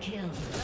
Kill.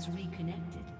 Has reconnected.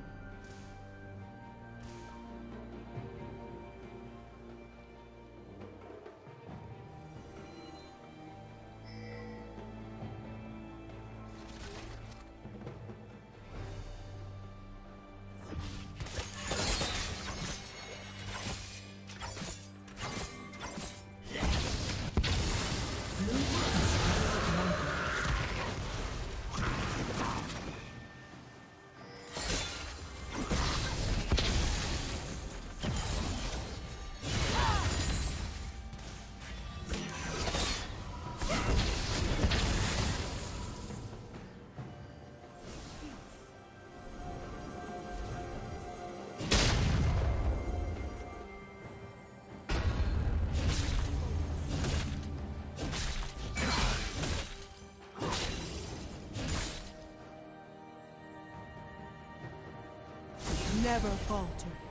Never falter.